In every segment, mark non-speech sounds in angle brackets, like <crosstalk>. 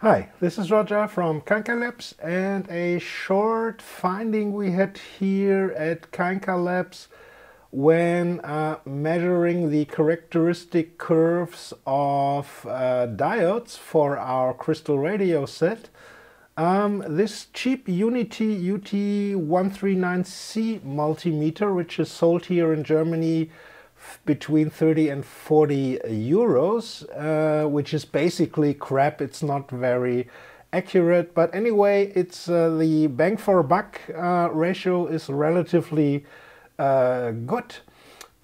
Hi, this is Roger from Kainka Labs and a short finding we had here at Kainka Labs when uh, measuring the characteristic curves of uh, diodes for our crystal radio set. Um, this cheap Unity UT139C multimeter, which is sold here in Germany between 30 and 40 euros, uh, which is basically crap. It's not very accurate, but anyway, it's uh, the bang for buck uh, ratio is relatively uh, good.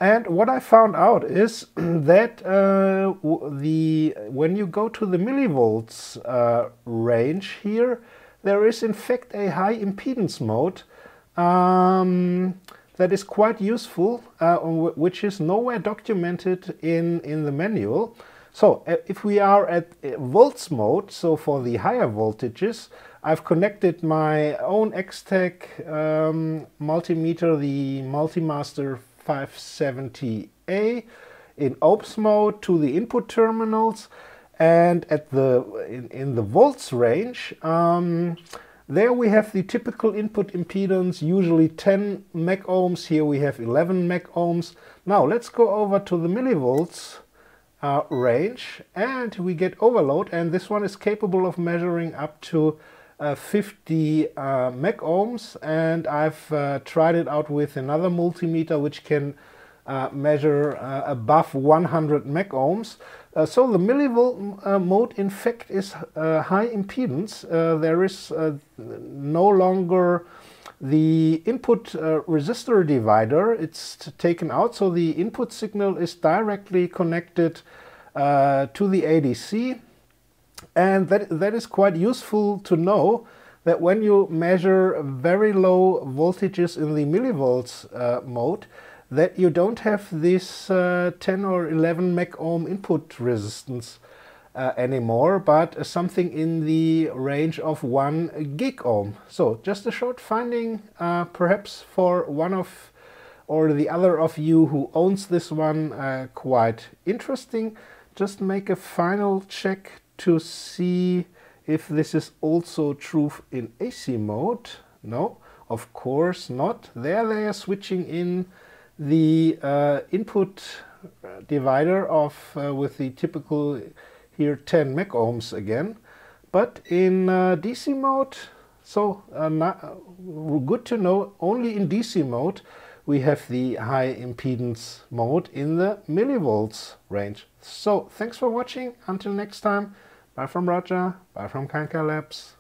And what I found out is <clears throat> that uh, the when you go to the millivolts uh, range here, there is in fact a high impedance mode. Um, that is quite useful, uh, which is nowhere documented in, in the manual. So uh, if we are at uh, volts mode, so for the higher voltages, I've connected my own Extech um, multimeter, the Multimaster 570A in ohms mode to the input terminals and at the in, in the volts range um, there we have the typical input impedance, usually 10 mega ohms. Here we have 11 mega ohms. Now let's go over to the millivolts uh, range and we get overload and this one is capable of measuring up to uh, 50 uh, ohms and I've uh, tried it out with another multimeter which can uh, measure uh, above 100 meg ohms. Uh, so the millivolt uh, mode in fact is uh, high impedance. Uh, there is no longer the input resistor divider. It's taken out so the input signal is directly connected to the ADC and that, that is quite useful to know that when you measure very low voltages in the millivolts mode that you don't have this uh, 10 or 11 meg ohm input resistance uh, anymore, but uh, something in the range of 1 gig ohm. So just a short finding, uh, perhaps for one of or the other of you who owns this one, uh, quite interesting. Just make a final check to see if this is also true in AC mode. No, of course not. There they are switching in the uh, input divider of uh, with the typical here 10 meg ohms again. But in uh, DC mode so uh, not, good to know only in DC mode we have the high impedance mode in the millivolts range. So thanks for watching. Until next time. Bye from Roger bye from Kainka Labs